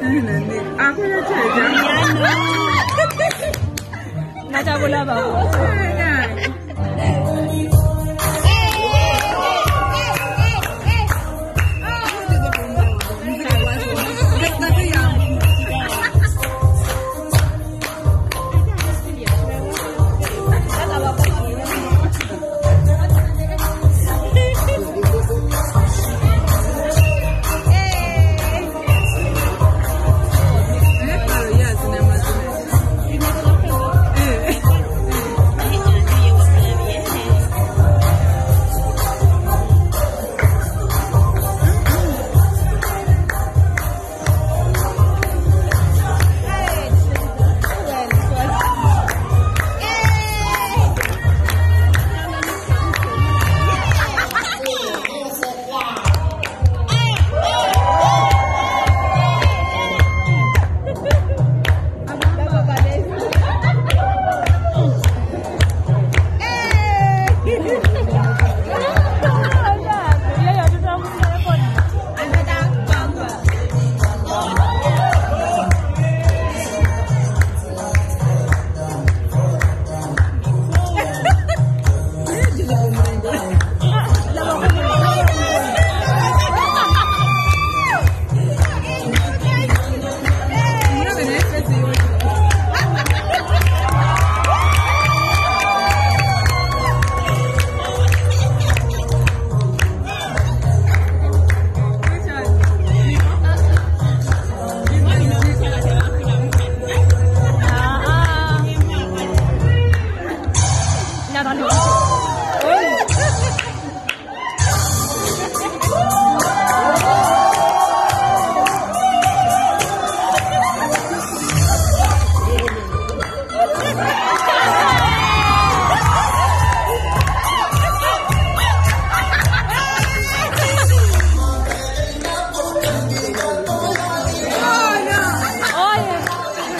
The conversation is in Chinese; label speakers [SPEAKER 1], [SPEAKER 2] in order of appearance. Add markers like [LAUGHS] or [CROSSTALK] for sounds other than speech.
[SPEAKER 1] 啊快点起来起来
[SPEAKER 2] 来
[SPEAKER 3] 来照不亮吧 [LAUGHS]